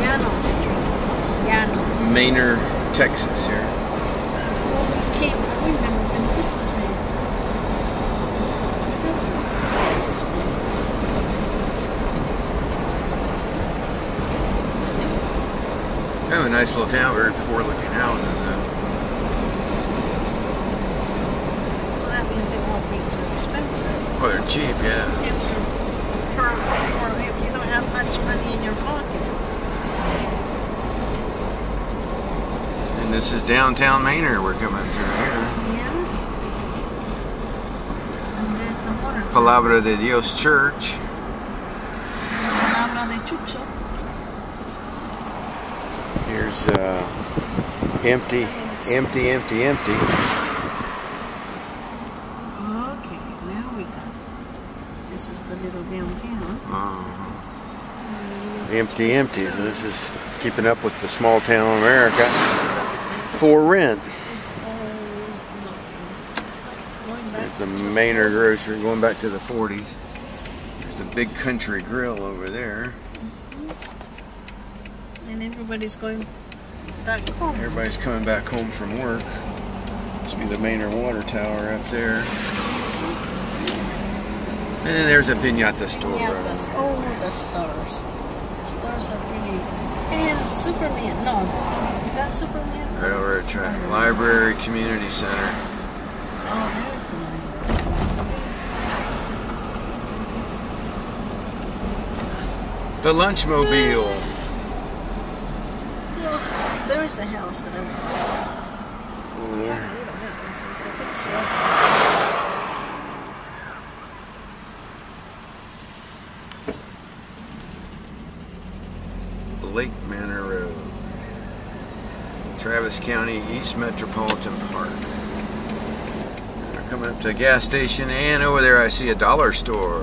Llano Street. Llano. Manor, Texas here. We came, I remember this street. This way. Kind oh, of a nice little town, very poor looking houses. though. Well, that means they won't be too expensive. Well, they're cheap, yeah. If you, per, And this is downtown Manor we're coming through here. Yeah. And there's the water. Palabra de Dios Church. Palabra de Chucho. Here's uh, empty, empty, empty, empty. Okay, now we go. This is the little downtown. Uh, empty, empty. So this is keeping up with the small town America for rent. It's old looking. It's like going back There's the Manor Grocery going back to the 40s. There's the Big Country Grill over there. Mm-hmm. And everybody's going back home. Everybody's coming back home from work. Must be the Manor Water Tower up there. And then there's a Pinata store. Right the, oh, the stars. Are pretty. And Superman. No, is that Superman? Right over at Tri- Library Community Center. Oh, there's the library. The Lunchmobile. Oh, there is the house that I want. Oh, over It's not a little house. It's a fixer Blake Manor Road. Travis County East Metropolitan Park. We're coming up to a gas station and over there I see a dollar store.